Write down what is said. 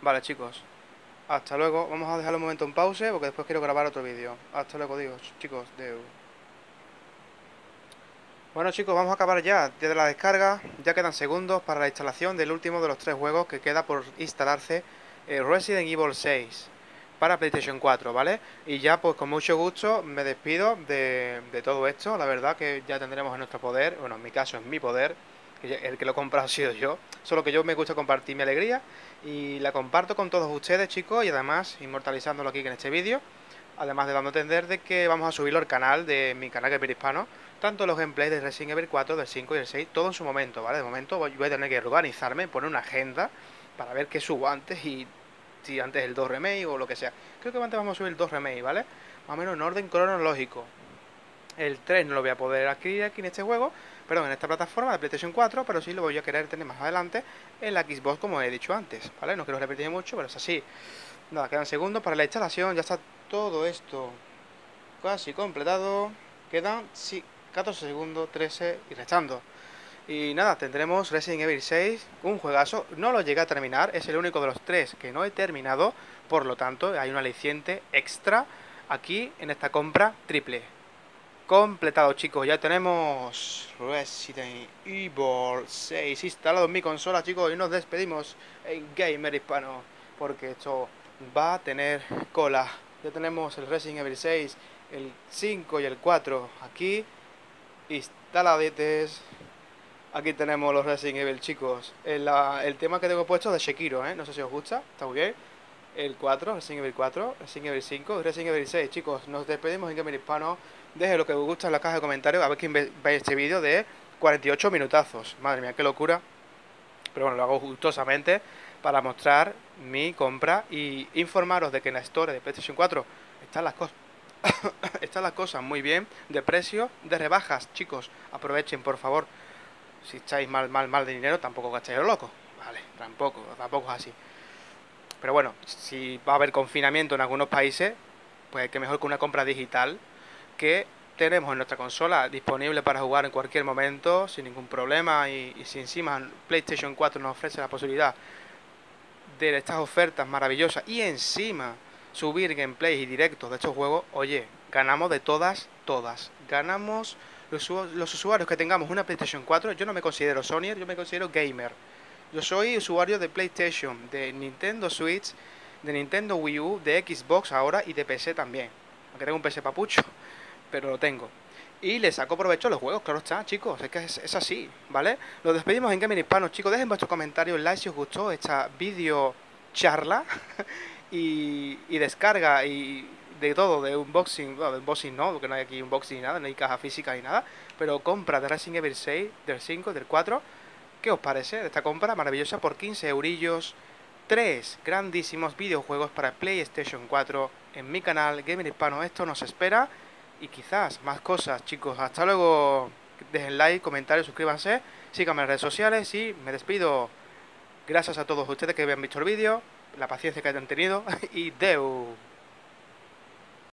Vale, chicos. Hasta luego. Vamos a dejarlo un momento en pause porque después quiero grabar otro vídeo. Hasta luego, digo, chicos. Deu. Bueno chicos, vamos a acabar ya de la descarga. Ya quedan segundos para la instalación del último de los tres juegos que queda por instalarse. Eh, Resident Evil 6 para PlayStation 4, ¿vale? Y ya pues con mucho gusto me despido de, de todo esto. La verdad que ya tendremos en nuestro poder, bueno en mi caso en mi poder el que lo compra ha sido yo. Solo que yo me gusta compartir mi alegría y la comparto con todos ustedes, chicos, y además inmortalizándolo aquí en este vídeo. Además de dando a entender de que vamos a subirlo al canal de mi canal Gamer Hispano, tanto los gameplays de Resident Evil 4, del 5 y del 6, todo en su momento, ¿vale? De momento voy a tener que organizarme, poner una agenda para ver qué subo antes y si antes el 2 remake o lo que sea. Creo que antes vamos a subir el 2 remake, ¿vale? Más o menos en orden cronológico. El 3 no lo voy a poder adquirir aquí en este juego, perdón, en esta plataforma de PlayStation 4, pero sí lo voy a querer tener más adelante en la Xbox como he dicho antes, ¿vale? No quiero repetir mucho, pero es así. Nada, quedan segundos para la instalación, ya está todo esto casi completado. Quedan, sí, 14 segundos, 13 y restando. Y nada, tendremos Resident Evil 6, un juegazo. No lo llegué a terminar, es el único de los tres que no he terminado. Por lo tanto, hay un aliciente extra aquí en esta compra triple completado chicos, ya tenemos Resident Evil 6 instalado en mi consola chicos y nos despedimos en Gamer Hispano porque esto va a tener cola. Ya tenemos el Resident Evil 6 el 5 y el 4 aquí instaladetes aquí tenemos los Resident Evil chicos. El, el tema que tengo puesto de Shekiro, ¿eh? no sé si os gusta, está muy bien el 4, Resident Evil 4, Resident Evil 5, Resident Evil 6 chicos, nos despedimos en Gamer Hispano Deje lo que os gusta en la caja de comentarios. A ver quién ve, este vídeo de 48 minutazos. Madre mía, qué locura. Pero bueno, lo hago gustosamente para mostrar mi compra y informaros de que en la store de PlayStation 4 están las cosas. están las cosas muy bien, de precio, de rebajas, chicos, aprovechen por favor. Si estáis mal, mal, mal de dinero, tampoco gastéis lo loco, vale, tampoco, tampoco es así. Pero bueno, si va a haber confinamiento en algunos países, pues que mejor que una compra digital que tenemos en nuestra consola disponible para jugar en cualquier momento sin ningún problema y, si encima PlayStation 4 nos ofrece la posibilidad de estas ofertas maravillosas y encima subir gameplays y directos de estos juegos, oye, ganamos de todas, todas. Ganamos los, los usuarios que tengamos una PlayStation 4, yo no me considero Sony, yo me considero gamer. Yo soy usuario de PlayStation, de Nintendo Switch, de Nintendo Wii U, de Xbox ahora y de PC también. Aunque tengo un PC papucho pero lo tengo. Y le saco provecho a los juegos, claro está, chicos, es que es, así, ¿vale? Nos despedimos en Gaming Hispano, chicos, dejen vuestros comentarios, like si os gustó esta video charla y, descarga y de todo, de unboxing, bueno, de unboxing no, porque no hay aquí unboxing ni nada, no hay caja física ni nada, pero compra de Resident Evil 6, del 5, del 4, ¿qué os parece de esta compra maravillosa por 15 eurillos? Tres grandísimos videojuegos para PlayStation 4 en mi canal Gamer Hispano, esto nos espera y quizás más cosas, chicos. Hasta luego. Dejen like, comentarios, suscríbanse, síganme en redes sociales y me despido. Gracias a todos ustedes que hayan visto el vídeo, la paciencia que hayan tenido y Deu.